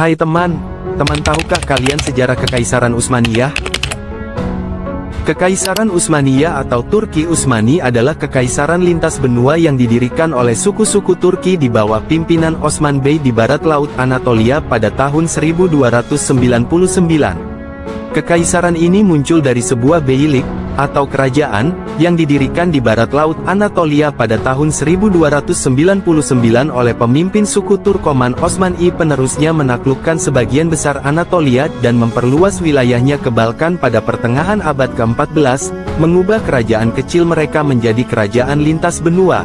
Hai teman, teman tahukah kalian sejarah Kekaisaran Utsmaniyah? Kekaisaran Utsmaniyah atau Turki Utsmani adalah kekaisaran lintas benua yang didirikan oleh suku-suku Turki di bawah pimpinan Osman Bey di barat laut Anatolia pada tahun 1299. Kekaisaran ini muncul dari sebuah beylik, atau kerajaan, yang didirikan di barat laut Anatolia pada tahun 1299 oleh pemimpin suku Turkoman Osman I penerusnya menaklukkan sebagian besar Anatolia dan memperluas wilayahnya ke Balkan pada pertengahan abad ke-14, mengubah kerajaan kecil mereka menjadi kerajaan lintas benua.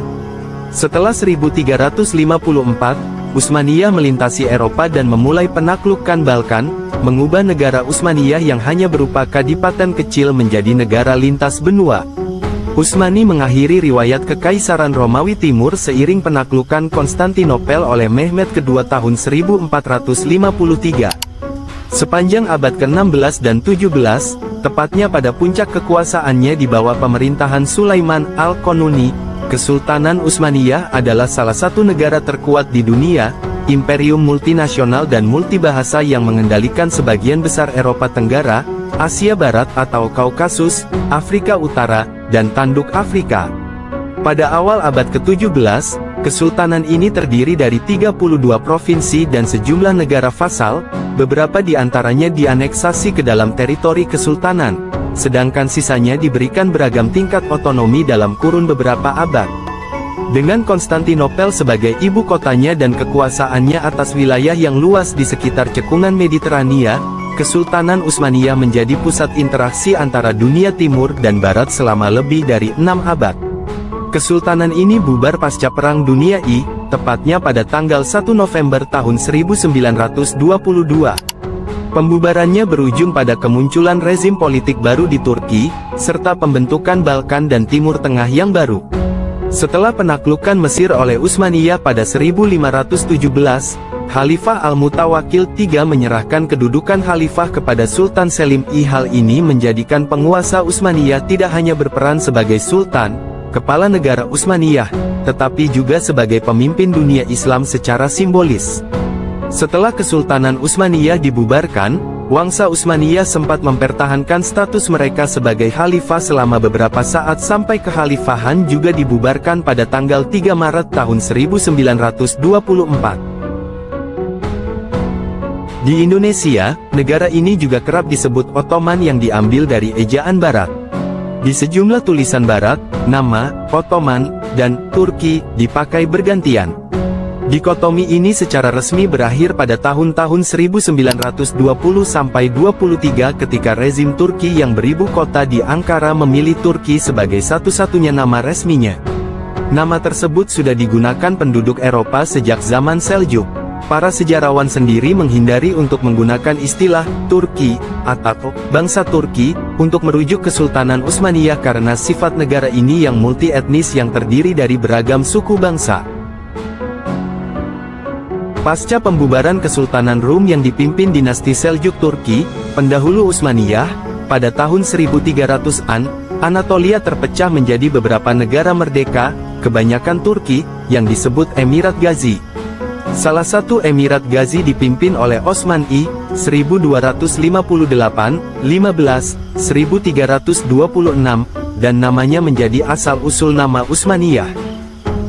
Setelah 1354, Utsmaniyah melintasi Eropa dan memulai penaklukan Balkan, mengubah negara Utsmaniyah yang hanya berupa kadipaten kecil menjadi negara lintas benua. Utsmani mengakhiri riwayat Kekaisaran Romawi Timur seiring penaklukan Konstantinopel oleh Mehmed II tahun 1453. Sepanjang abad ke-16 dan 17, tepatnya pada puncak kekuasaannya di bawah pemerintahan Sulaiman Al-Qanuni, Kesultanan Utsmaniyah adalah salah satu negara terkuat di dunia, imperium multinasional dan multibahasa yang mengendalikan sebagian besar Eropa Tenggara, Asia Barat atau Kaukasus, Afrika Utara, dan Tanduk Afrika. Pada awal abad ke-17, Kesultanan ini terdiri dari 32 provinsi dan sejumlah negara vasal, beberapa di antaranya dianeksasi ke dalam teritori Kesultanan, sedangkan sisanya diberikan beragam tingkat otonomi dalam kurun beberapa abad. Dengan Konstantinopel sebagai ibu kotanya dan kekuasaannya atas wilayah yang luas di sekitar cekungan Mediterania, Kesultanan Utsmaniyah menjadi pusat interaksi antara dunia timur dan barat selama lebih dari enam abad. Kesultanan ini bubar pasca Perang Dunia I, tepatnya pada tanggal 1 November tahun 1922. Pembubarannya berujung pada kemunculan rezim politik baru di Turki, serta pembentukan Balkan dan Timur Tengah yang baru. Setelah penaklukan Mesir oleh Utsmaniyah pada 1517, Khalifah Al-Mutawakil III menyerahkan kedudukan khalifah kepada Sultan Selim I. Hal ini menjadikan penguasa Utsmaniyah tidak hanya berperan sebagai sultan, kepala negara Utsmaniyah, tetapi juga sebagai pemimpin dunia Islam secara simbolis. Setelah Kesultanan Utsmaniyah dibubarkan, Wangsa Utsmaniyah sempat mempertahankan status mereka sebagai khalifah selama beberapa saat sampai kekhalifahan juga dibubarkan pada tanggal 3 Maret tahun 1924. Di Indonesia, negara ini juga kerap disebut Ottoman yang diambil dari ejaan barat. Di sejumlah tulisan barat, nama, Ottoman, dan Turki dipakai bergantian. Dikotomi ini secara resmi berakhir pada tahun-tahun 1920 sampai 23 ketika rezim Turki yang beribu kota di Ankara memilih Turki sebagai satu-satunya nama resminya. Nama tersebut sudah digunakan penduduk Eropa sejak zaman Seljuk. Para sejarawan sendiri menghindari untuk menggunakan istilah Turki atau bangsa Turki untuk merujuk Kesultanan Utsmaniyah karena sifat negara ini yang multi etnis yang terdiri dari beragam suku bangsa. Pasca pembubaran Kesultanan Rum yang dipimpin dinasti Seljuk Turki, pendahulu Utsmaniyah, pada tahun 1300-an, Anatolia terpecah menjadi beberapa negara merdeka, kebanyakan Turki, yang disebut Emirat Gazi. Salah satu Emirat Gazi dipimpin oleh Osman I, 1258, 15, 1326, dan namanya menjadi asal-usul nama Utsmaniyah.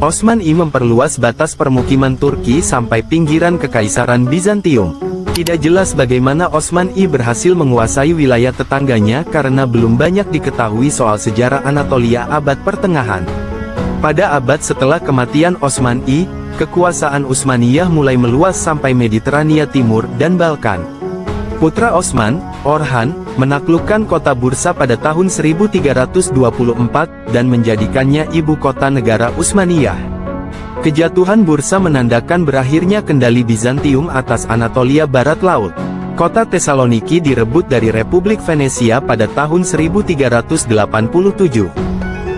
Osman I memperluas batas permukiman Turki sampai pinggiran Kekaisaran Bizantium. Tidak jelas bagaimana Osman I berhasil menguasai wilayah tetangganya karena belum banyak diketahui soal sejarah Anatolia abad pertengahan. Pada abad setelah kematian Osman I, kekuasaan Utsmaniyah mulai meluas sampai Mediterania Timur dan Balkan. Putra Osman, Orhan, menaklukkan kota Bursa pada tahun 1324, dan menjadikannya ibu kota negara Utsmaniyah. Kejatuhan Bursa menandakan berakhirnya kendali Bizantium atas Anatolia Barat Laut. Kota Tesaloniki direbut dari Republik Venesia pada tahun 1387.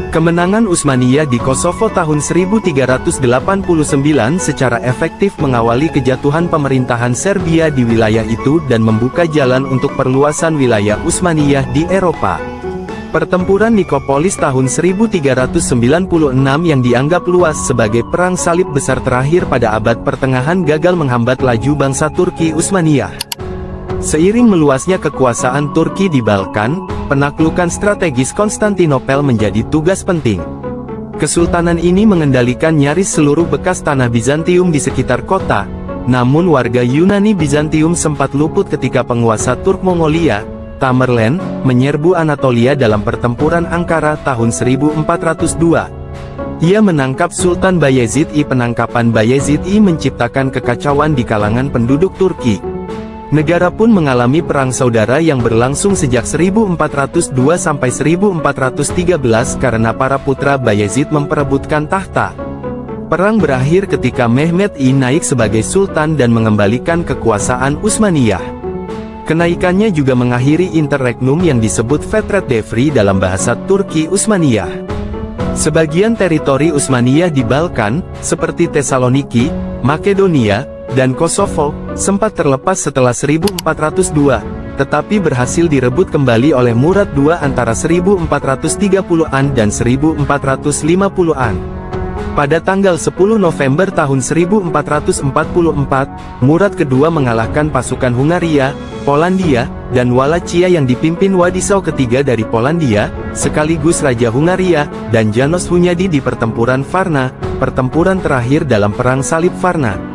Kemenangan Utsmaniyah di Kosovo tahun 1389 secara efektif mengawali kejatuhan pemerintahan Serbia di wilayah itu dan membuka jalan untuk perluasan wilayah Utsmaniyah di Eropa. Pertempuran Nikopolis tahun 1396 yang dianggap luas sebagai perang salib besar terakhir pada abad pertengahan gagal menghambat laju bangsa Turki Utsmaniyah. Seiring meluasnya kekuasaan Turki di Balkan, penaklukan strategis Konstantinopel menjadi tugas penting. Kesultanan ini mengendalikan nyaris seluruh bekas tanah Bizantium di sekitar kota, namun warga Yunani Bizantium sempat luput ketika penguasa Turk Mongolia, Tamerlan, menyerbu Anatolia dalam pertempuran Ankara tahun 1402. Ia menangkap Sultan Bayezid I. Penangkapan Bayezid I menciptakan kekacauan di kalangan penduduk Turki. Negara pun mengalami perang saudara yang berlangsung sejak 1402 sampai 1413 karena para putra Bayezid memperebutkan tahta. Perang berakhir ketika Mehmet I naik sebagai sultan dan mengembalikan kekuasaan Utsmaniyah. Kenaikannya juga mengakhiri interregnum yang disebut Fetret Devri dalam bahasa Turki Utsmaniyah. Sebagian teritori Utsmaniyah di Balkan, seperti Tesaloniki, Makedonia, dan Kosovo, sempat terlepas setelah 1402, tetapi berhasil direbut kembali oleh Murad II antara 1430-an dan 1450-an. Pada tanggal 10 November tahun 1444, Murad II mengalahkan pasukan Hungaria, Polandia, dan Wallachia yang dipimpin Władysław ketiga dari Polandia, sekaligus Raja Hungaria, dan Janos Hunyadi di pertempuran Varna, pertempuran terakhir dalam Perang Salib Varna.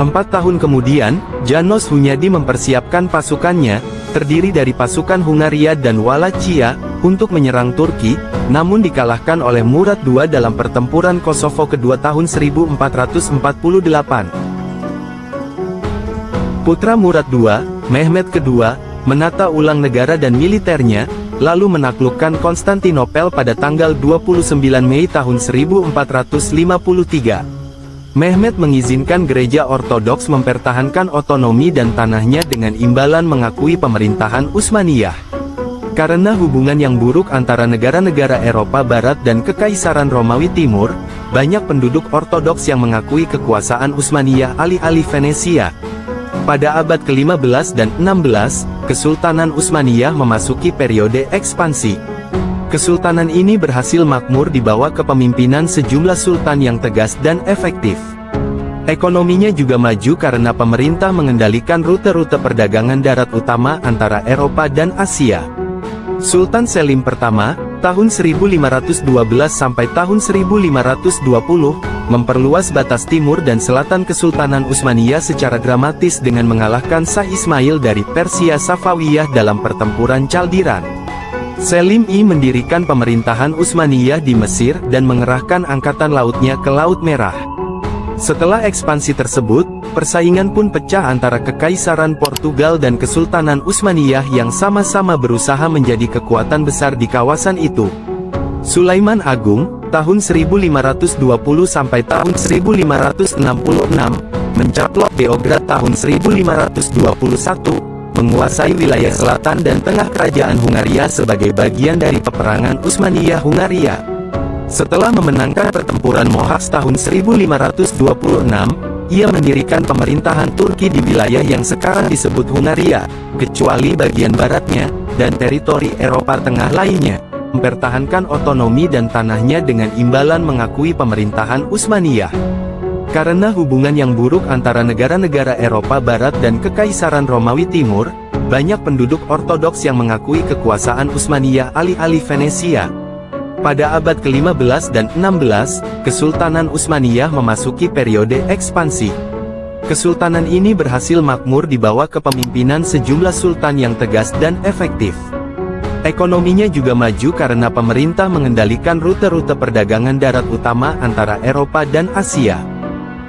Empat tahun kemudian, Janos Hunyadi mempersiapkan pasukannya, terdiri dari pasukan Hungaria dan Wallachia, untuk menyerang Turki, namun dikalahkan oleh Murad II dalam pertempuran Kosovo kedua tahun 1448. Putra Murad II, Mehmet II, menata ulang negara dan militernya, lalu menaklukkan Konstantinopel pada tanggal 29 Mei tahun 1453. Mehmet mengizinkan gereja ortodoks mempertahankan otonomi dan tanahnya dengan imbalan mengakui pemerintahan Utsmaniyah. Karena hubungan yang buruk antara negara-negara Eropa Barat dan Kekaisaran Romawi Timur, banyak penduduk Ortodoks yang mengakui kekuasaan Utsmaniyah alih-alih Venesia. Pada abad ke-15 dan 16, Kesultanan Utsmaniyah memasuki periode ekspansi. Kesultanan ini berhasil makmur di bawah kepemimpinan sejumlah sultan yang tegas dan efektif. Ekonominya juga maju karena pemerintah mengendalikan rute-rute perdagangan darat utama antara Eropa dan Asia. Sultan Selim pertama, tahun 1512 sampai tahun 1520, memperluas batas timur dan selatan Kesultanan Utsmaniyah secara dramatis dengan mengalahkan Shah Ismail dari Persia Safawiyah dalam pertempuran Chaldiran. Selim I mendirikan pemerintahan Utsmaniyah di Mesir dan mengerahkan angkatan lautnya ke Laut Merah. Setelah ekspansi tersebut, persaingan pun pecah antara Kekaisaran Portugal dan Kesultanan Utsmaniyah yang sama-sama berusaha menjadi kekuatan besar di kawasan itu. Sulaiman Agung, tahun 1520 sampai tahun 1566, mencaplok Beograd tahun 1521, menguasai wilayah selatan dan tengah kerajaan Hungaria sebagai bagian dari peperangan Utsmaniyah Hungaria. Setelah memenangkan pertempuran Mohacs tahun 1526, ia mendirikan pemerintahan Turki di wilayah yang sekarang disebut Hungaria, kecuali bagian baratnya, dan teritori Eropa Tengah lainnya, mempertahankan otonomi dan tanahnya dengan imbalan mengakui pemerintahan Utsmaniyah. Karena hubungan yang buruk antara negara-negara Eropa Barat dan Kekaisaran Romawi Timur, banyak penduduk ortodoks yang mengakui kekuasaan Utsmaniyah alih-alih Venesia, pada abad ke-15 dan 16, Kesultanan Utsmaniyah memasuki periode ekspansi. Kesultanan ini berhasil makmur di bawah kepemimpinan sejumlah sultan yang tegas dan efektif. Ekonominya juga maju karena pemerintah mengendalikan rute-rute perdagangan darat utama antara Eropa dan Asia.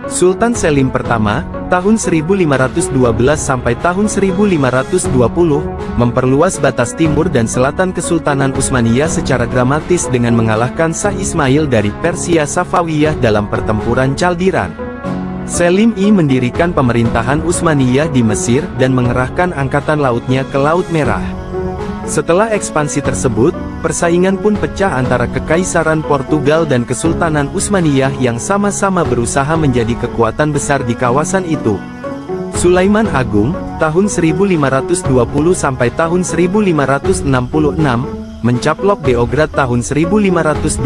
Sultan Selim pertama, tahun 1512 sampai tahun 1520, memperluas batas timur dan selatan Kesultanan Utsmaniyah secara dramatis dengan mengalahkan Shah Ismail dari Persia Safawiyah dalam pertempuran Chaldiran. Selim I mendirikan pemerintahan Utsmaniyah di Mesir dan mengerahkan angkatan lautnya ke Laut Merah. Setelah ekspansi tersebut, persaingan pun pecah antara Kekaisaran Portugal dan Kesultanan Utsmaniyah yang sama-sama berusaha menjadi kekuatan besar di kawasan itu. Sulaiman Agung, tahun 1520 sampai tahun 1566, mencaplok Beograd tahun 1521,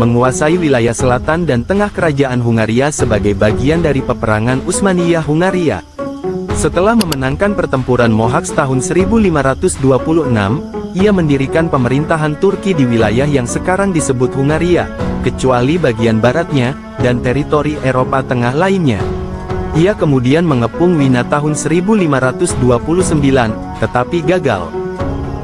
menguasai wilayah selatan dan tengah kerajaan Hungaria sebagai bagian dari peperangan Utsmaniyah-Hungaria. Setelah memenangkan pertempuran Mohacs tahun 1526, ia mendirikan pemerintahan Turki di wilayah yang sekarang disebut Hungaria, kecuali bagian baratnya, dan teritori Eropa Tengah lainnya. Ia kemudian mengepung Wina tahun 1529, tetapi gagal.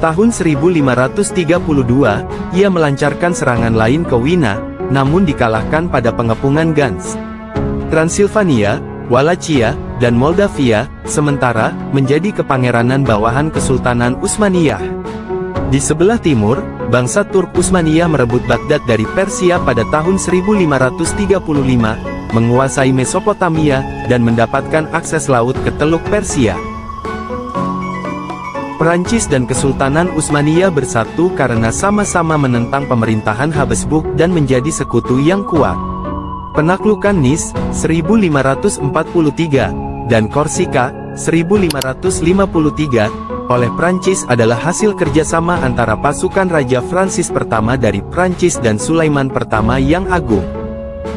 Tahun 1532, ia melancarkan serangan lain ke Wina, namun dikalahkan pada pengepungan Gans. Transilvania, Wallachia, dan Moldavia, sementara, menjadi kepangeranan bawahan Kesultanan Utsmaniyah. Di sebelah timur, bangsa Turk Utsmaniyah merebut Baghdad dari Persia pada tahun 1535, menguasai Mesopotamia, dan mendapatkan akses laut ke Teluk Persia. Perancis dan Kesultanan Utsmaniyah bersatu karena sama-sama menentang pemerintahan Habsburg dan menjadi sekutu yang kuat. Penaklukan Nice, 1543, dan Korsika, 1553, oleh Prancis adalah hasil kerjasama antara pasukan Raja Francis pertama dari Prancis dan Sulaiman pertama yang agung.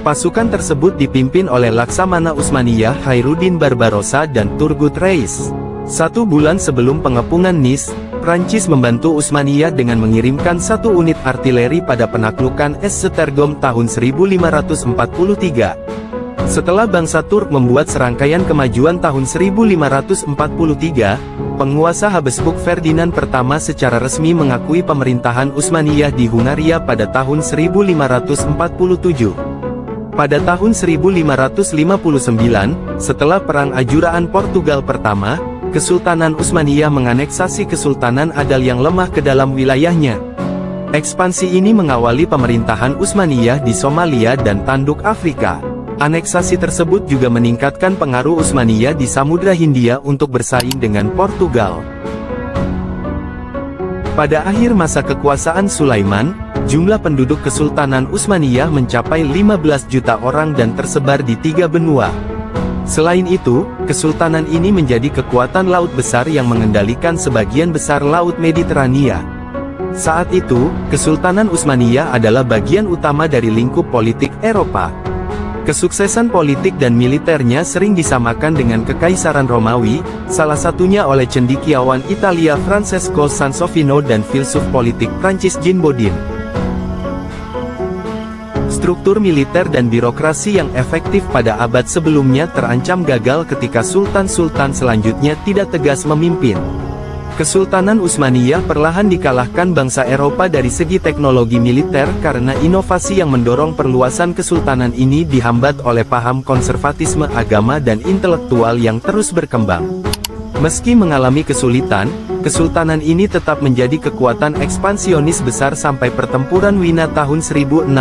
Pasukan tersebut dipimpin oleh Laksamana Usmaniyah Khairuddin Barbarossa dan Turgut Reis. Satu bulan sebelum pengepungan Nice, Prancis membantu Usmaniyah dengan mengirimkan satu unit artileri pada penaklukan Es-Setergom tahun 1543. Setelah bangsa Turk membuat serangkaian kemajuan tahun 1543, penguasa Habsburg Ferdinand pertama secara resmi mengakui pemerintahan Utsmaniyah di Hungaria pada tahun 1547. Pada tahun 1559, setelah Perang Ajuraan Portugal pertama, Kesultanan Utsmaniyah menganeksasi Kesultanan Adal yang lemah ke dalam wilayahnya. Ekspansi ini mengawali pemerintahan Utsmaniyah di Somalia dan Tanduk Afrika. Aneksasi tersebut juga meningkatkan pengaruh Utsmaniyah di Samudra Hindia untuk bersaing dengan Portugal. Pada akhir masa kekuasaan Sulaiman, jumlah penduduk Kesultanan Utsmaniyah mencapai 15 juta orang dan tersebar di tiga benua. Selain itu, Kesultanan ini menjadi kekuatan laut besar yang mengendalikan sebagian besar Laut Mediterania. Saat itu, Kesultanan Utsmaniyah adalah bagian utama dari lingkup politik Eropa. Kesuksesan politik dan militernya sering disamakan dengan Kekaisaran Romawi, salah satunya oleh cendikiawan Italia Francesco Sansovino dan filsuf politik Prancis Jean Bodin. Struktur militer dan birokrasi yang efektif pada abad sebelumnya terancam gagal ketika sultan-sultan selanjutnya tidak tegas memimpin. Kesultanan Utsmaniyah perlahan dikalahkan bangsa Eropa dari segi teknologi militer karena inovasi yang mendorong perluasan kesultanan ini dihambat oleh paham konservatisme agama dan intelektual yang terus berkembang. Meski mengalami kesulitan, kesultanan ini tetap menjadi kekuatan ekspansionis besar sampai pertempuran Wina tahun 1683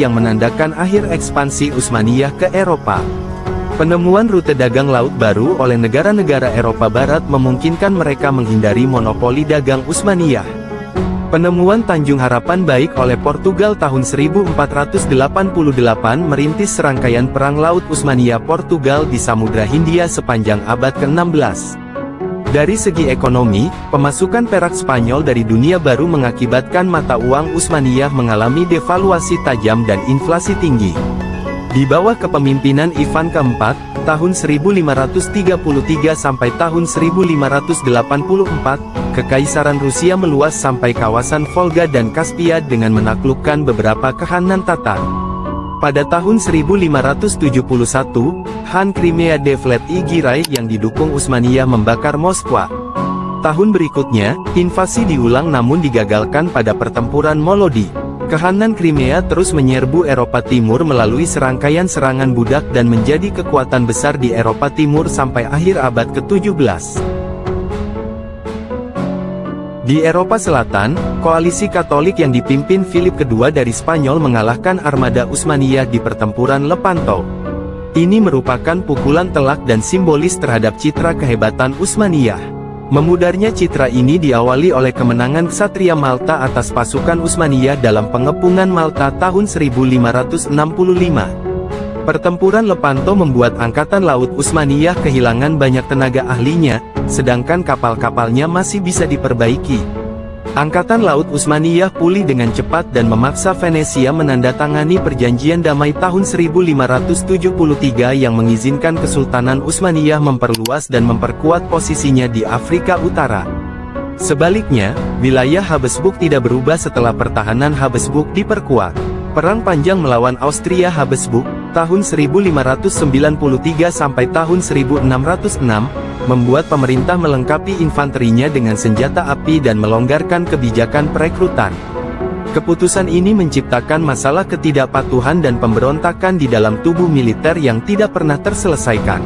yang menandakan akhir ekspansi Utsmaniyah ke Eropa. Penemuan rute dagang laut baru oleh negara-negara Eropa Barat memungkinkan mereka menghindari monopoli dagang Utsmaniyah. Penemuan Tanjung Harapan baik oleh Portugal tahun 1488 merintis serangkaian perang laut Utsmaniyah Portugal di Samudra Hindia sepanjang abad ke-16. Dari segi ekonomi, pemasukan perak Spanyol dari dunia baru mengakibatkan mata uang Utsmaniyah mengalami devaluasi tajam dan inflasi tinggi. Di bawah kepemimpinan Ivan keempat, tahun 1533 sampai tahun 1584, Kekaisaran Rusia meluas sampai kawasan Volga dan Kaspia dengan menaklukkan beberapa kehanan Tatar. Pada tahun 1571, Han Crimea Devlet Igirai yang didukung Utsmaniyah membakar Moskwa. Tahun berikutnya, invasi diulang namun digagalkan pada pertempuran Molodi. Kehanan Crimea terus menyerbu Eropa Timur melalui serangkaian serangan budak dan menjadi kekuatan besar di Eropa Timur sampai akhir abad ke-17. Di Eropa Selatan, koalisi Katolik yang dipimpin Philip II dari Spanyol mengalahkan armada Utsmaniyah di pertempuran Lepanto. Ini merupakan pukulan telak dan simbolis terhadap citra kehebatan Utsmaniyah. Memudarnya citra ini diawali oleh kemenangan Ksatria Malta atas pasukan Utsmaniyah dalam pengepungan Malta tahun 1565. Pertempuran Lepanto membuat Angkatan Laut Utsmaniyah kehilangan banyak tenaga ahlinya, sedangkan kapal-kapalnya masih bisa diperbaiki. Angkatan Laut Utsmaniyah pulih dengan cepat dan memaksa Venesia menandatangani perjanjian damai tahun 1573 yang mengizinkan Kesultanan Utsmaniyah memperluas dan memperkuat posisinya di Afrika Utara. Sebaliknya, wilayah Habsburg tidak berubah setelah pertahanan Habsburg diperkuat. Perang panjang melawan Austria Habsburg, tahun 1593 sampai tahun 1606, membuat pemerintah melengkapi infanterinya dengan senjata api dan melonggarkan kebijakan perekrutan. Keputusan ini menciptakan masalah ketidakpatuhan dan pemberontakan di dalam tubuh militer yang tidak pernah terselesaikan.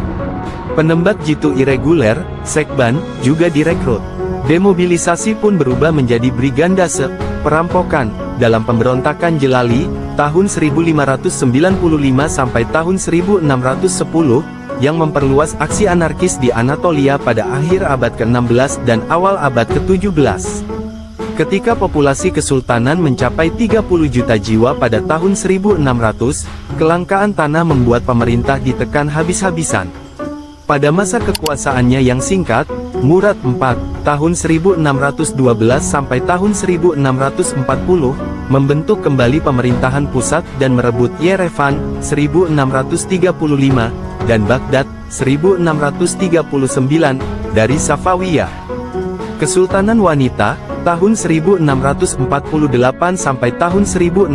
Penembak jitu irreguler, sekban, juga direkrut. Demobilisasi pun berubah menjadi brigandase, perampokan, dalam pemberontakan Jelali, tahun 1595 sampai tahun 1610, yang memperluas aksi anarkis di Anatolia pada akhir abad ke-16 dan awal abad ke-17. Ketika populasi kesultanan mencapai 30 juta jiwa pada tahun 1600, kelangkaan tanah membuat pemerintah ditekan habis-habisan. Pada masa kekuasaannya yang singkat, Murad IV, tahun 1612 sampai tahun 1640, membentuk kembali pemerintahan pusat dan merebut Yerevan, 1635, dan Baghdad, 1639, dari Safawiyah. Kesultanan Wanita, tahun 1648 sampai tahun 1656,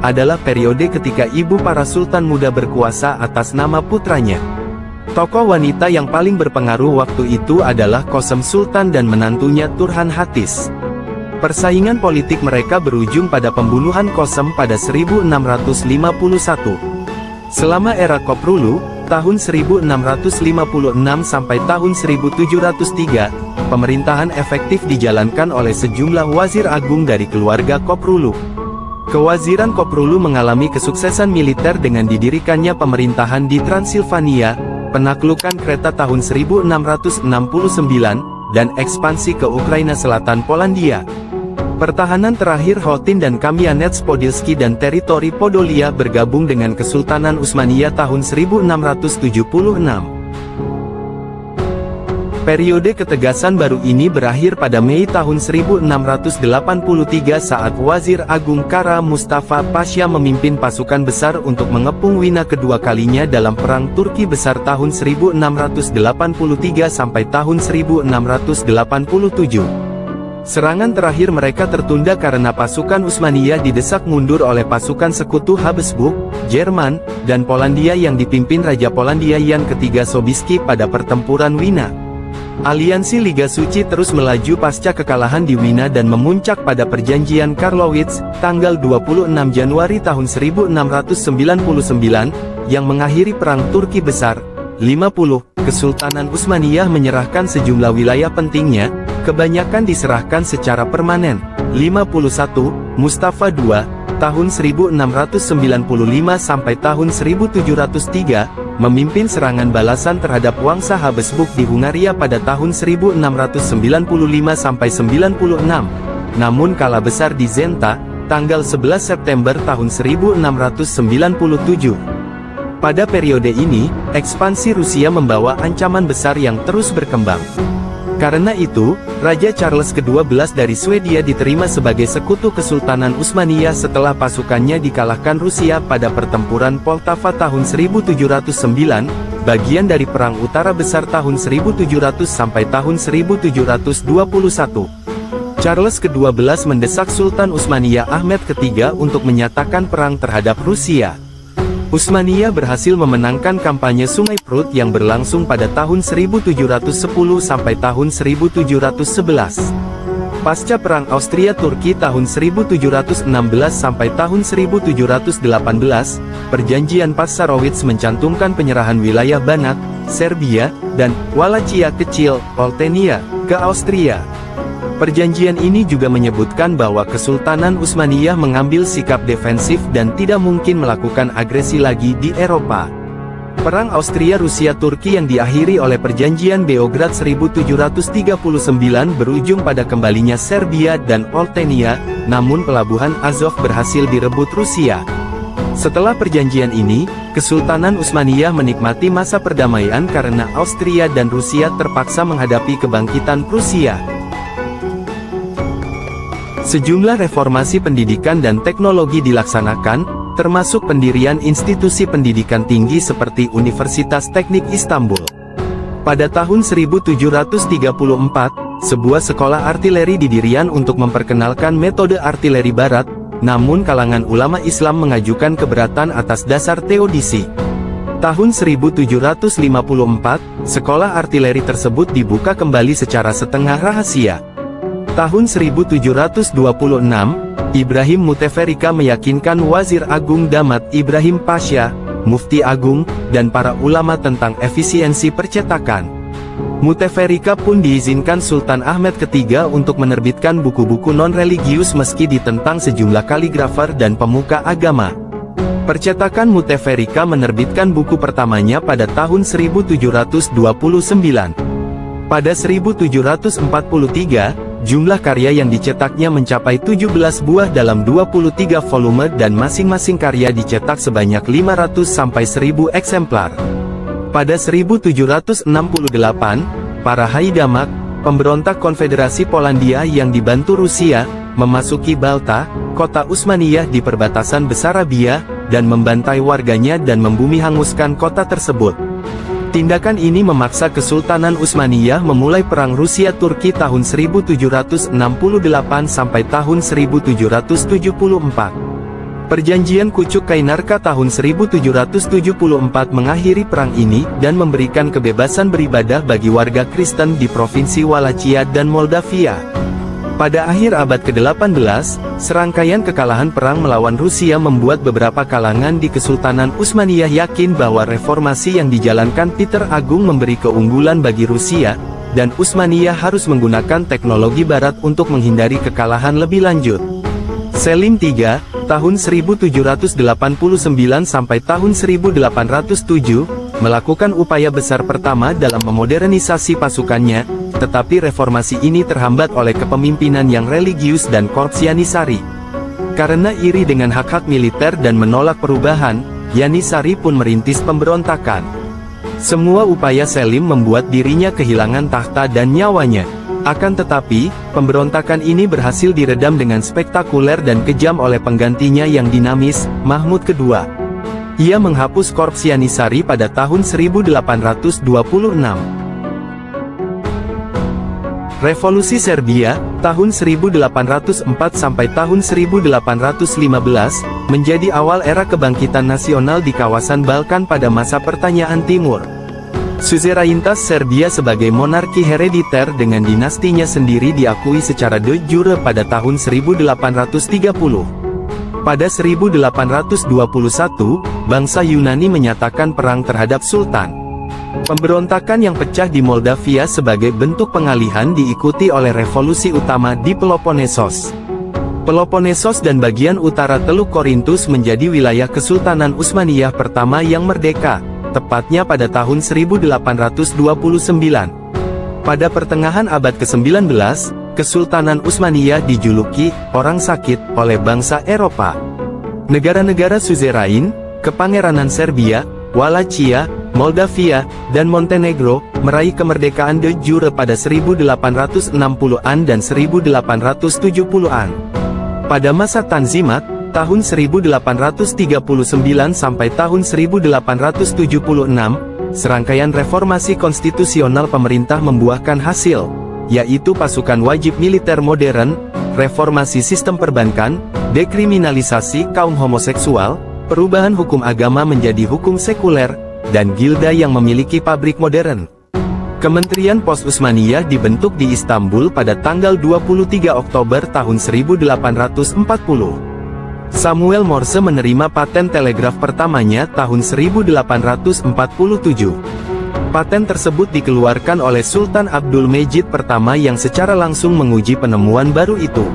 adalah periode ketika ibu para sultan muda berkuasa atas nama putranya. Tokoh wanita yang paling berpengaruh waktu itu adalah Kosem Sultan dan menantunya Turhan Hatis. Persaingan politik mereka berujung pada pembunuhan Kosem pada 1651. Selama era Koprulu, tahun 1656 sampai tahun 1703, pemerintahan efektif dijalankan oleh sejumlah wazir agung dari keluarga Koprulu. Kewaziran Koprulu mengalami kesuksesan militer dengan didirikannya pemerintahan di Transilvania, penaklukan kereta tahun 1669, dan ekspansi ke Ukraina Selatan Polandia. Pertahanan terakhir Hotin dan Kamianets Podilski dan teritori Podolia bergabung dengan Kesultanan Utsmaniyah tahun 1676. Periode ketegasan baru ini berakhir pada Mei tahun 1683 saat Wazir Agung Kara Mustafa Pasha memimpin pasukan besar untuk mengepung Wina kedua kalinya dalam Perang Turki Besar tahun 1683 sampai tahun 1687. Serangan terakhir mereka tertunda karena pasukan Utsmaniyah didesak mundur oleh pasukan sekutu Habsburg, Jerman, dan Polandia yang dipimpin Raja Polandia Yan ketiga Sobieski pada pertempuran Wina. Aliansi Liga Suci terus melaju pasca kekalahan di Wina dan memuncak pada perjanjian Karlowitz, tanggal 26 Januari tahun 1699, yang mengakhiri Perang Turki Besar. 50. Kesultanan Utsmaniyah menyerahkan sejumlah wilayah pentingnya, kebanyakan diserahkan secara permanen. 51, Mustafa II, tahun 1695 sampai tahun 1703, memimpin serangan balasan terhadap Wangsa Habsburg di Hungaria pada tahun 1695 sampai 96. Namun kalah besar di Zenta, tanggal 11 September tahun 1697. Pada periode ini, ekspansi Rusia membawa ancaman besar yang terus berkembang. Karena itu, Raja Charles ke-12 dari Swedia diterima sebagai sekutu Kesultanan Utsmaniyah setelah pasukannya dikalahkan Rusia pada pertempuran Poltava tahun 1709, bagian dari Perang Utara Besar tahun 1700 sampai tahun 1721. Charles ke-12 mendesak Sultan Utsmaniyah Ahmed III untuk menyatakan perang terhadap Rusia. Usmania berhasil memenangkan kampanye Sungai Prut yang berlangsung pada tahun 1710 sampai tahun 1711. Pasca Perang Austria-Turki tahun 1716 sampai tahun 1718, Perjanjian Passarowitz mencantumkan penyerahan wilayah Banat, Serbia, dan Wallachia kecil, Oltenia, ke Austria. Perjanjian ini juga menyebutkan bahwa Kesultanan Utsmaniyah mengambil sikap defensif dan tidak mungkin melakukan agresi lagi di Eropa. Perang Austria-Rusia-Turki yang diakhiri oleh Perjanjian Beograd 1739 berujung pada kembalinya Serbia dan Oltenia, namun pelabuhan Azov berhasil direbut Rusia. Setelah perjanjian ini, Kesultanan Utsmaniyah menikmati masa perdamaian karena Austria dan Rusia terpaksa menghadapi kebangkitan Prusia. Sejumlah reformasi pendidikan dan teknologi dilaksanakan, termasuk pendirian institusi pendidikan tinggi seperti Universitas Teknik Istanbul. Pada tahun 1734, sebuah sekolah artileri didirikan untuk memperkenalkan metode artileri barat, namun kalangan ulama Islam mengajukan keberatan atas dasar teodisi. Tahun 1754, sekolah artileri tersebut dibuka kembali secara setengah rahasia. Tahun 1726, Ibrahim Muteferika meyakinkan Wazir Agung Damat Ibrahim Pasha, Mufti Agung, dan para ulama tentang efisiensi percetakan. Muteferika pun diizinkan Sultan Ahmed III untuk menerbitkan buku-buku non-religius meski ditentang sejumlah kaligrafer dan pemuka agama. Percetakan Muteferika menerbitkan buku pertamanya pada tahun 1729. Pada 1743, jumlah karya yang dicetaknya mencapai 17 buah dalam 23 volume dan masing-masing karya dicetak sebanyak 500 sampai 1000 eksemplar. Pada 1768, para Haidamak, pemberontak konfederasi Polandia yang dibantu Rusia, memasuki Balta, kota Usmaniyah di perbatasan Besarabia, dan membantai warganya dan membumi hanguskan kota tersebut. Tindakan ini memaksa Kesultanan Utsmaniyah memulai Perang Rusia-Turki tahun 1768 sampai tahun 1774. Perjanjian Kucuk Kainarka tahun 1774 mengakhiri perang ini dan memberikan kebebasan beribadah bagi warga Kristen di Provinsi Wallachia dan Moldavia. Pada akhir abad ke-18, serangkaian kekalahan perang melawan Rusia membuat beberapa kalangan di Kesultanan Utsmaniyah yakin bahwa reformasi yang dijalankan Peter Agung memberi keunggulan bagi Rusia, dan Utsmaniyah harus menggunakan teknologi barat untuk menghindari kekalahan lebih lanjut. Selim III, tahun 1789 sampai tahun 1807, melakukan upaya besar pertama dalam memodernisasi pasukannya, tetapi reformasi ini terhambat oleh kepemimpinan yang religius dan korps Yanisari. Karena iri dengan hak-hak militer dan menolak perubahan, Yanisari pun merintis pemberontakan. Semua upaya Selim membuat dirinya kehilangan tahta dan nyawanya. Akan tetapi, pemberontakan ini berhasil diredam dengan spektakuler dan kejam oleh penggantinya yang dinamis, Mahmud II. Ia menghapus korps Yanisari pada tahun 1826. Revolusi Serbia, tahun 1804 sampai tahun 1815, menjadi awal era kebangkitan nasional di kawasan Balkan pada masa pertanyaan timur. Suzeraintas Serbia sebagai monarki herediter dengan dinastinya sendiri diakui secara de jure pada tahun 1830. Pada 1821, bangsa Yunani menyatakan perang terhadap Sultan. Pemberontakan yang pecah di Moldavia sebagai bentuk pengalihan diikuti oleh revolusi utama di Peloponnesos. Peloponnesos dan bagian utara Teluk Korintus menjadi wilayah Kesultanan Utsmaniyah pertama yang merdeka, tepatnya pada tahun 1829. Pada pertengahan abad ke-19, Kesultanan Utsmaniyah dijuluki orang sakit oleh bangsa Eropa. Negara-negara suzerain, Kepangeranan Serbia, Wallachia, Moldavia, dan Montenegro, meraih kemerdekaan de jure pada 1860-an dan 1870-an. Pada masa Tanzimat, tahun 1839 sampai tahun 1876, serangkaian reformasi konstitusional pemerintah membuahkan hasil, yaitu pasukan wajib militer modern, reformasi sistem perbankan, dekriminalisasi kaum homoseksual, perubahan hukum agama menjadi hukum sekuler, dan Gilda yang memiliki pabrik modern. Kementerian Pos Usmaniyah dibentuk di Istanbul pada tanggal 23 Oktober tahun 1840. Samuel Morse menerima paten telegraf pertamanya tahun 1847. Paten tersebut dikeluarkan oleh Sultan Abdul Mejid pertama yang secara langsung menguji penemuan baru itu.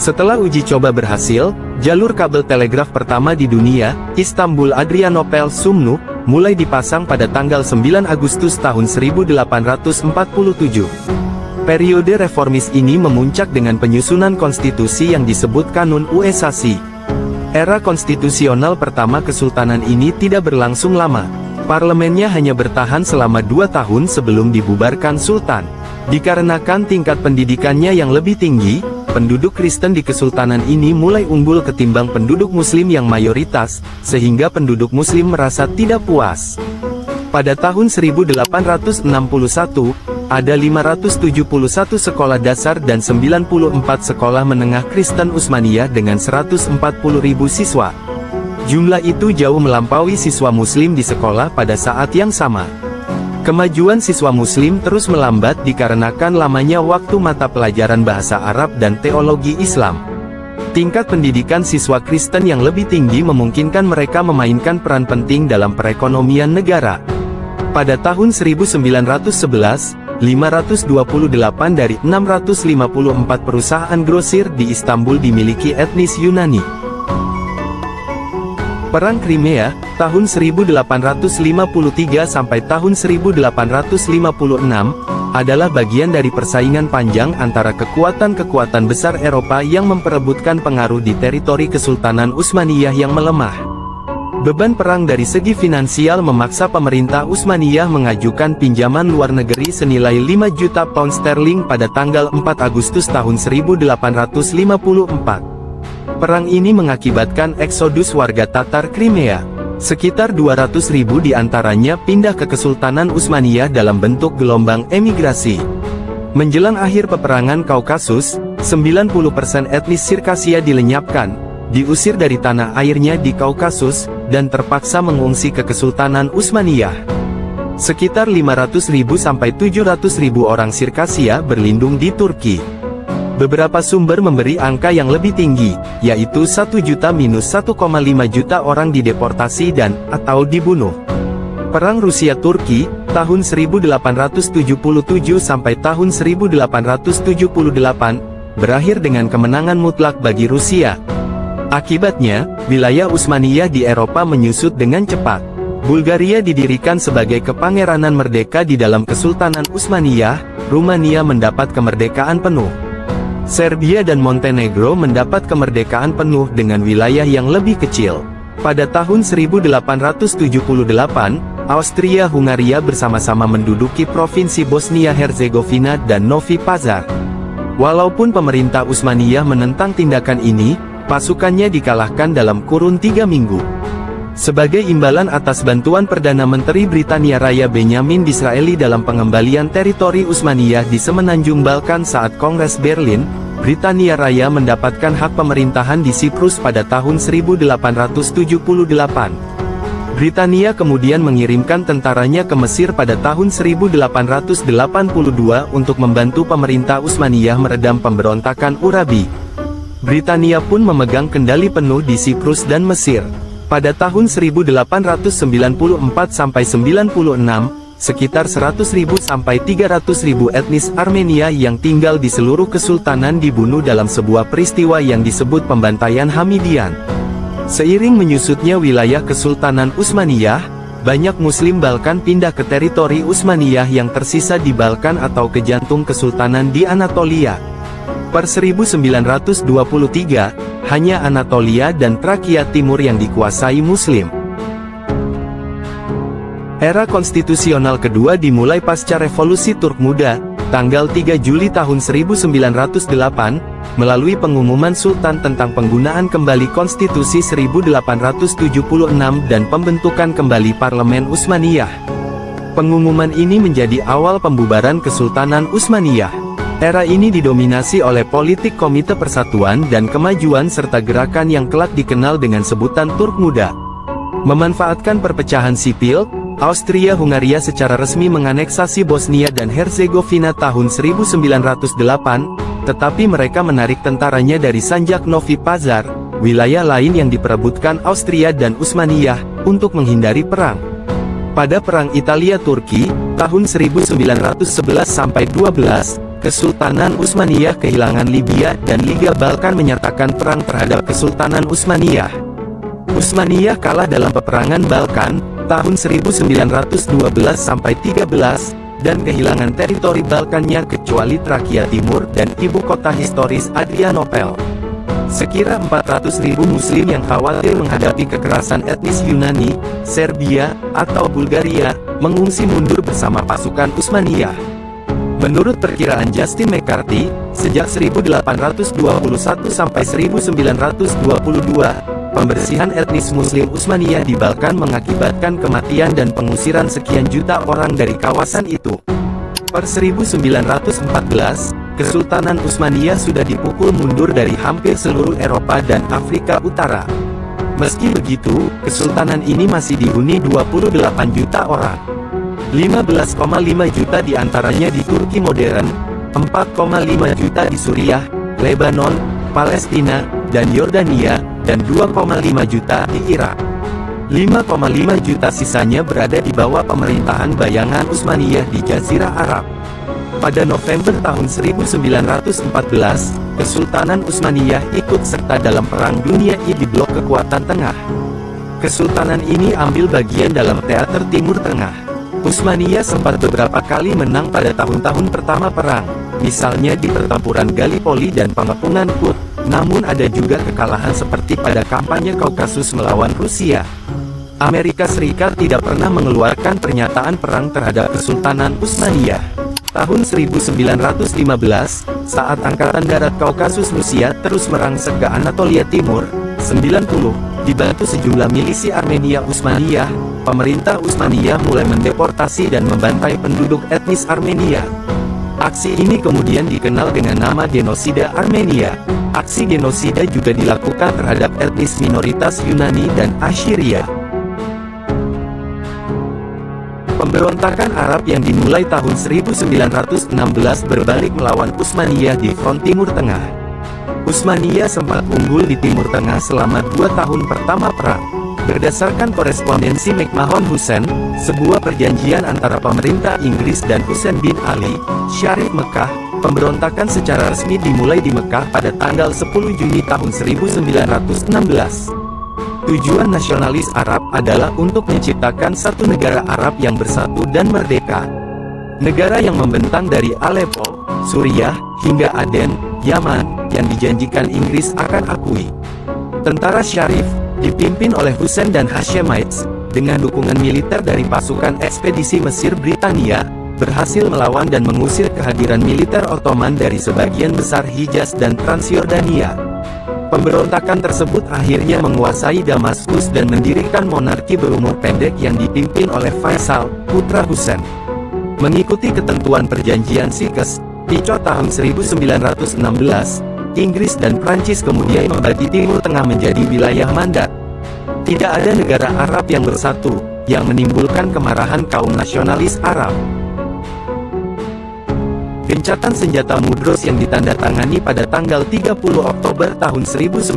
Setelah uji coba berhasil, jalur kabel telegraf pertama di dunia, Istanbul Adrianopel Sumnu, mulai dipasang pada tanggal 9 Agustus tahun 1847. Periode reformis ini memuncak dengan penyusunan konstitusi yang disebut Kanun Uesasi. Era konstitusional pertama Kesultanan ini tidak berlangsung lama. Parlemennya hanya bertahan selama dua tahun sebelum dibubarkan Sultan. Dikarenakan tingkat pendidikannya yang lebih tinggi, penduduk Kristen di kesultanan ini mulai unggul ketimbang penduduk muslim yang mayoritas, sehingga penduduk muslim merasa tidak puas. Pada tahun 1861, ada 571 sekolah dasar dan 94 sekolah menengah Kristen Utsmaniyah dengan 140.000 siswa. Jumlah itu jauh melampaui siswa muslim di sekolah pada saat yang sama. Kemajuan siswa muslim terus melambat dikarenakan lamanya waktu mata pelajaran bahasa Arab dan teologi Islam. Tingkat pendidikan siswa Kristen yang lebih tinggi memungkinkan mereka memainkan peran penting dalam perekonomian negara. Pada tahun 1911, 528 dari 654 perusahaan grosir di Istanbul dimiliki etnis Yunani. Perang Crimea, tahun 1853 sampai tahun 1856, adalah bagian dari persaingan panjang antara kekuatan-kekuatan besar Eropa yang memperebutkan pengaruh di teritori Kesultanan Utsmaniyah yang melemah. Beban perang dari segi finansial memaksa pemerintah Utsmaniyah mengajukan pinjaman luar negeri senilai 5 juta pound sterling pada tanggal 4 Agustus tahun 1854. Perang ini mengakibatkan eksodus warga Tatar Crimea. Sekitar 200 ribu di antaranya pindah ke Kesultanan Utsmaniyah dalam bentuk gelombang emigrasi. Menjelang akhir peperangan Kaukasus, 90% etnis Sirkasia dilenyapkan, diusir dari tanah airnya di Kaukasus, dan terpaksa mengungsi ke Kesultanan Utsmaniyah. Sekitar 500 ribu sampai 700 ribu orang Sirkasia berlindung di Turki. Beberapa sumber memberi angka yang lebih tinggi, yaitu 1 juta minus 1,5 juta orang dideportasi dan, atau dibunuh. Perang Rusia-Turki, tahun 1877 sampai tahun 1878, berakhir dengan kemenangan mutlak bagi Rusia. Akibatnya, wilayah Utsmaniyah di Eropa menyusut dengan cepat. Bulgaria didirikan sebagai kepangeranan merdeka di dalam Kesultanan Utsmaniyah, Rumania mendapat kemerdekaan penuh. Serbia dan Montenegro mendapat kemerdekaan penuh dengan wilayah yang lebih kecil. Pada tahun 1878, Austria-Hungaria bersama-sama menduduki provinsi Bosnia-Herzegovina dan Novi Pazar. Walaupun pemerintah Utsmaniyah menentang tindakan ini, pasukannya dikalahkan dalam kurun tiga minggu. Sebagai imbalan atas bantuan Perdana Menteri Britania Raya Benjamin Disraeli dalam pengembalian teritori Utsmaniyah di semenanjung Balkan saat Kongres Berlin, Britania Raya mendapatkan hak pemerintahan di Siprus pada tahun 1878. Britania kemudian mengirimkan tentaranya ke Mesir pada tahun 1882 untuk membantu pemerintah Utsmaniyah meredam pemberontakan Urabi. Britania pun memegang kendali penuh di Siprus dan Mesir. Pada tahun 1894 sampai 96, sekitar 100.000 sampai 300.000 etnis Armenia yang tinggal di seluruh kesultanan dibunuh dalam sebuah peristiwa yang disebut pembantaian Hamidian. Seiring menyusutnya wilayah Kesultanan Utsmaniyah, banyak Muslim Balkan pindah ke teritori Utsmaniyah yang tersisa di Balkan atau ke jantung Kesultanan di Anatolia. Per 1923, hanya Anatolia dan Trakia Timur yang dikuasai Muslim. Era konstitusional kedua dimulai pasca Revolusi Turk Muda, tanggal 3 Juli tahun 1908, melalui pengumuman Sultan tentang penggunaan kembali Konstitusi 1876 dan pembentukan kembali Parlemen Utsmaniyah. Pengumuman ini menjadi awal pembubaran Kesultanan Utsmaniyah. Era ini didominasi oleh politik Komite Persatuan dan Kemajuan serta gerakan yang kelak dikenal dengan sebutan Turk Muda. Memanfaatkan perpecahan sipil, Austria-Hungaria secara resmi menganeksasi Bosnia dan Herzegovina tahun 1908, tetapi mereka menarik tentaranya dari Sanjak Novi Pazar, wilayah lain yang diperebutkan Austria dan Utsmaniyah, untuk menghindari perang. Pada Perang Italia-Turki, tahun 1911-12, Kesultanan Utsmaniyah kehilangan Libya dan Liga Balkan menyatakan perang terhadap Kesultanan Utsmaniyah. Utsmaniyah kalah dalam peperangan Balkan tahun 1912-13 dan kehilangan teritori Balkannya kecuali Trakia Timur dan ibu kota historis Adrianopel. Sekira 400.000 muslim yang khawatir menghadapi kekerasan etnis Yunani, Serbia, atau Bulgaria, mengungsi mundur bersama pasukan Utsmaniyah. Menurut perkiraan Justin McCarthy, sejak 1821 sampai 1922, Pembersihan etnis Muslim Utsmaniyah di Balkan mengakibatkan kematian dan pengusiran sekian juta orang dari kawasan itu. Per 1914, Kesultanan Utsmaniyah sudah dipukul mundur dari hampir seluruh Eropa dan Afrika Utara. Meski begitu, Kesultanan ini masih dihuni 28 juta orang. 15,5 juta di antaranya di Turki modern, 4,5 juta di Suriah, Lebanon, Palestina, dan Yordania, dan 2,5 juta di Irak. 5,5 juta sisanya berada di bawah pemerintahan bayangan Utsmaniyah di Jazirah Arab. Pada November tahun 1914, Kesultanan Utsmaniyah ikut serta dalam Perang Dunia I di blok kekuatan tengah. Kesultanan ini ambil bagian dalam teater Timur Tengah. Utsmaniyah sempat beberapa kali menang pada tahun-tahun pertama perang, misalnya di pertempuran Gallipoli dan pengepungan Kut, namun ada juga kekalahan seperti pada kampanye Kaukasus melawan Rusia. Amerika Serikat tidak pernah mengeluarkan pernyataan perang terhadap Kesultanan Utsmaniyah. Tahun 1915, saat Angkatan Darat Kaukasus Rusia terus merangsek ke Anatolia Timur, 90, dibantu sejumlah milisi Armenia Utsmaniyah, pemerintah Utsmaniyah mulai mendeportasi dan membantai penduduk etnis Armenia. Aksi ini kemudian dikenal dengan nama genosida Armenia. Aksi genosida juga dilakukan terhadap etnis minoritas Yunani dan Assyria. Pemberontakan Arab yang dimulai tahun 1916 berbalik melawan Utsmaniyah di front Timur Tengah. Utsmaniyah sempat unggul di Timur Tengah selama dua tahun pertama perang. Berdasarkan korespondensi McMahon Hussein, sebuah perjanjian antara pemerintah Inggris dan Hussein bin Ali, Syarif Mekah, pemberontakan secara resmi dimulai di Mekah pada tanggal 10 Juni tahun 1916. Tujuan nasionalis Arab adalah untuk menciptakan satu negara Arab yang bersatu dan merdeka. Negara yang membentang dari Aleppo, Suriah, hingga Aden, Yaman, yang dijanjikan Inggris akan akui. Tentara Syarif, dipimpin oleh Hussein dan Hashemites, dengan dukungan militer dari pasukan ekspedisi Mesir Britania, berhasil melawan dan mengusir kehadiran militer Ottoman dari sebagian besar Hijaz dan Transjordania. Pemberontakan tersebut akhirnya menguasai Damaskus dan mendirikan monarki berumur pendek yang dipimpin oleh Faisal, putra Hussein. Mengikuti ketentuan perjanjian Sikes, Pico tahun 1916, Inggris dan Prancis kemudian membagi Timur Tengah menjadi wilayah mandat. Tidak ada negara Arab yang bersatu, yang menimbulkan kemarahan kaum nasionalis Arab. Gencatan senjata Mudros yang ditandatangani pada tanggal 30 Oktober tahun 1918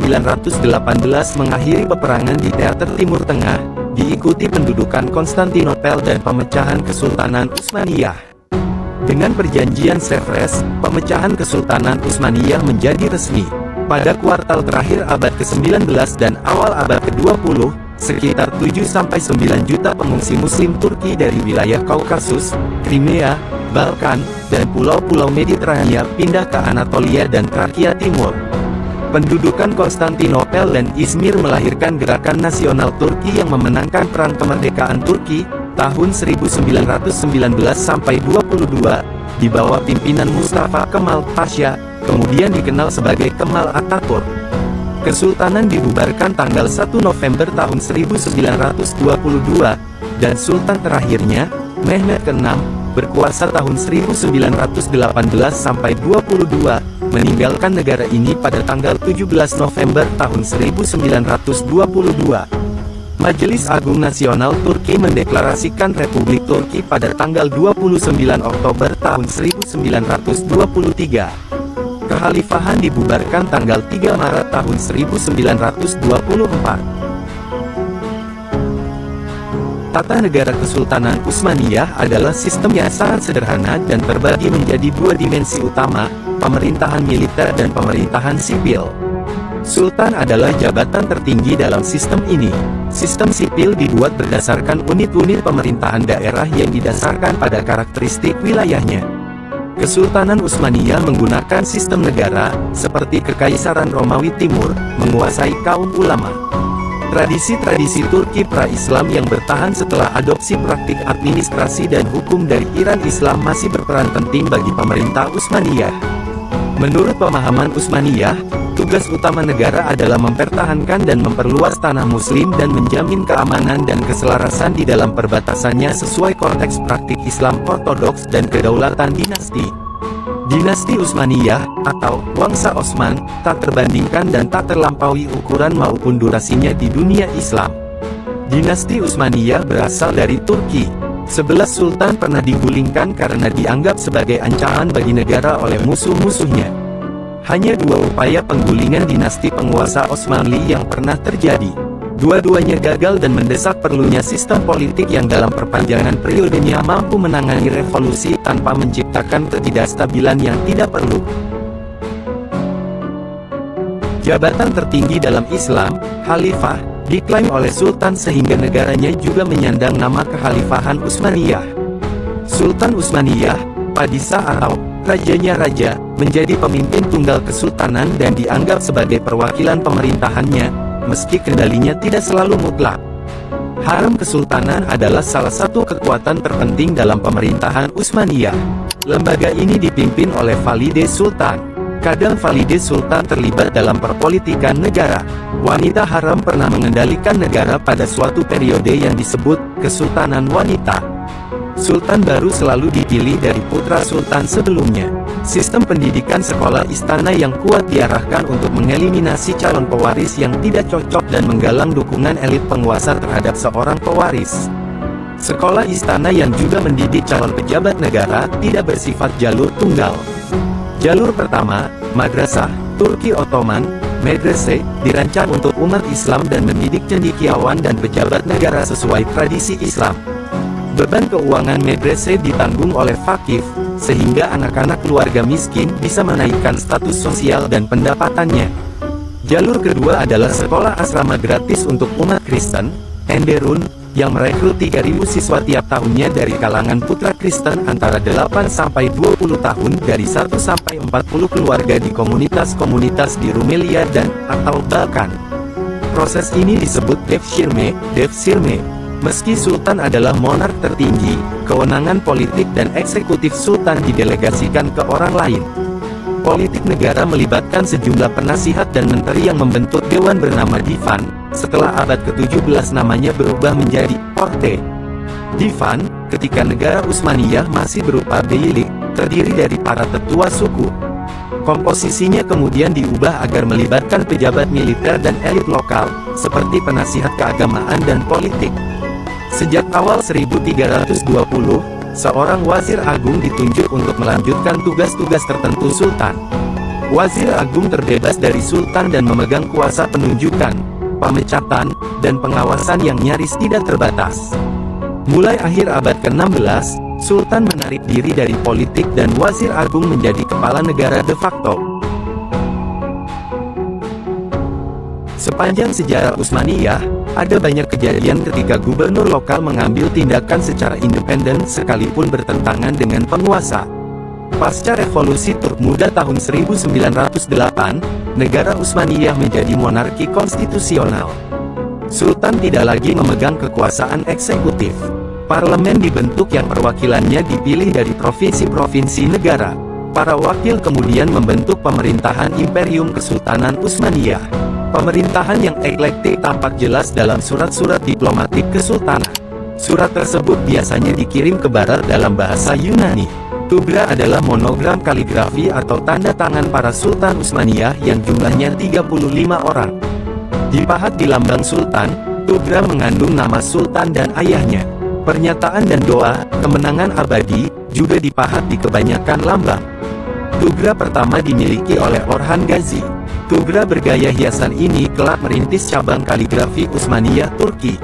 mengakhiri peperangan di teater Timur Tengah, diikuti pendudukan Konstantinopel dan pemecahan Kesultanan Utsmaniyah. Dengan perjanjian Sevres, pemecahan Kesultanan Utsmaniyah menjadi resmi. Pada kuartal terakhir abad ke-19 dan awal abad ke-20, sekitar 7-9 juta pengungsi muslim Turki dari wilayah Kaukasus, Crimea, Balkan, dan pulau-pulau Mediterania pindah ke Anatolia dan Trakia Timur. Pendudukan Konstantinopel dan Izmir melahirkan gerakan nasional Turki yang memenangkan Perang Kemerdekaan Turki, tahun 1919 sampai 22, di bawah pimpinan Mustafa Kemal Pasha, kemudian dikenal sebagai Kemal Ataturk. Kesultanan dibubarkan tanggal 1 November tahun 1922, dan Sultan terakhirnya, Mehmet ke-6, berkuasa tahun 1918 sampai 22, meninggalkan negara ini pada tanggal 17 November tahun 1922. Majelis Agung Nasional Turki mendeklarasikan Republik Turki pada tanggal 29 Oktober tahun 1923. Kekhalifahan dibubarkan tanggal 3 Maret tahun 1924. Tata negara Kesultanan Utsmaniyah adalah sistem yang sangat sederhana dan terbagi menjadi dua dimensi utama, pemerintahan militer dan pemerintahan sipil. Sultan adalah jabatan tertinggi dalam sistem ini. Sistem sipil dibuat berdasarkan unit-unit pemerintahan daerah yang didasarkan pada karakteristik wilayahnya. Kesultanan Utsmaniyah menggunakan sistem negara, seperti Kekaisaran Romawi Timur, menguasai kaum ulama. Tradisi-tradisi Turki pra-Islam yang bertahan setelah adopsi praktik administrasi dan hukum dari Iran Islam masih berperan penting bagi pemerintah Utsmaniyah. Menurut pemahaman Utsmaniyah, tugas utama negara adalah mempertahankan dan memperluas tanah muslim dan menjamin keamanan dan keselarasan di dalam perbatasannya sesuai konteks praktik Islam ortodoks dan kedaulatan dinasti. Dinasti Utsmaniyah, atau Wangsa Osman, tak terbandingkan dan tak terlampaui ukuran maupun durasinya di dunia Islam. Dinasti Utsmaniyah berasal dari Turki. Sebelas sultan pernah digulingkan karena dianggap sebagai ancaman bagi negara oleh musuh-musuhnya. Hanya dua upaya penggulingan dinasti penguasa Osmanli yang pernah terjadi. Dua-duanya gagal dan mendesak perlunya sistem politik yang dalam perpanjangan periodenya mampu menangani revolusi tanpa menciptakan ketidakstabilan yang tidak perlu. Jabatan tertinggi dalam Islam, Khalifah, diklaim oleh Sultan sehingga negaranya juga menyandang nama Kekhalifahan Utsmaniyah. Sultan Utsmaniyah, Padisah atau Rajanya Raja, menjadi pemimpin tunggal kesultanan dan dianggap sebagai perwakilan pemerintahannya, meski kendalinya tidak selalu mutlak. Haram Kesultanan adalah salah satu kekuatan terpenting dalam pemerintahan Utsmaniyah. Lembaga ini dipimpin oleh Valide Sultan. Kadang Valide Sultan terlibat dalam perpolitikan negara. Wanita haram pernah mengendalikan negara pada suatu periode yang disebut Kesultanan Wanita. Sultan baru selalu dipilih dari putra sultan sebelumnya. Sistem pendidikan sekolah istana yang kuat diarahkan untuk mengeliminasi calon pewaris yang tidak cocok dan menggalang dukungan elit penguasa terhadap seorang pewaris. Sekolah istana yang juga mendidik calon pejabat negara tidak bersifat jalur tunggal. Jalur pertama, Madrasah, Turki Ottoman, Medrese, dirancang untuk umat Islam dan mendidik cendikiawan dan pejabat negara sesuai tradisi Islam. Beban keuangan medrese ditanggung oleh fakif, sehingga anak-anak keluarga miskin bisa menaikkan status sosial dan pendapatannya. Jalur kedua adalah sekolah asrama gratis untuk umat Kristen, Enderun, yang merekrut 3.000 siswa tiap tahunnya dari kalangan putra Kristen antara 8 sampai 20 tahun dari 1 sampai 40 keluarga di komunitas-komunitas di Rumelia dan atau Balkan. Proses ini disebut Devshirme, Devshirme, Meski Sultan adalah monark tertinggi, kewenangan politik dan eksekutif Sultan didelegasikan ke orang lain. Politik negara melibatkan sejumlah penasihat dan menteri yang membentuk dewan bernama Divan, setelah abad ke-17 namanya berubah menjadi Porte. Divan, ketika negara Utsmaniyah masih berupa beylik, terdiri dari para tetua suku. Komposisinya kemudian diubah agar melibatkan pejabat militer dan elit lokal, seperti penasihat keagamaan dan politik. Sejak awal 1320, seorang wazir agung ditunjuk untuk melanjutkan tugas-tugas tertentu sultan. Wazir agung terbebas dari sultan dan memegang kuasa penunjukan, pemecatan, dan pengawasan yang nyaris tidak terbatas. Mulai akhir abad ke-16, sultan menarik diri dari politik dan wazir agung menjadi kepala negara de facto. Sepanjang sejarah Utsmaniyah, ada banyak kejadian ketika gubernur lokal mengambil tindakan secara independen sekalipun bertentangan dengan penguasa. Pasca revolusi Turk Muda tahun 1908, negara Utsmaniyah menjadi monarki konstitusional. Sultan tidak lagi memegang kekuasaan eksekutif. Parlemen dibentuk yang perwakilannya dipilih dari provinsi-provinsi negara. Para wakil kemudian membentuk pemerintahan Imperium Kesultanan Utsmaniyah. Pemerintahan yang eklektik tampak jelas dalam surat-surat diplomatik kesultanan. Surat tersebut biasanya dikirim ke barat dalam bahasa Yunani. Tugra adalah monogram kaligrafi atau tanda tangan para Sultan Utsmaniyah yang jumlahnya 35 orang. Dipahat di lambang Sultan, Tugra mengandung nama Sultan dan ayahnya. Pernyataan dan doa, kemenangan abadi, juga dipahat di kebanyakan lambang. Tugra pertama dimiliki oleh Orhan Ghazi. Tugra bergaya hiasan ini kelak merintis cabang kaligrafi Utsmaniyah Turki.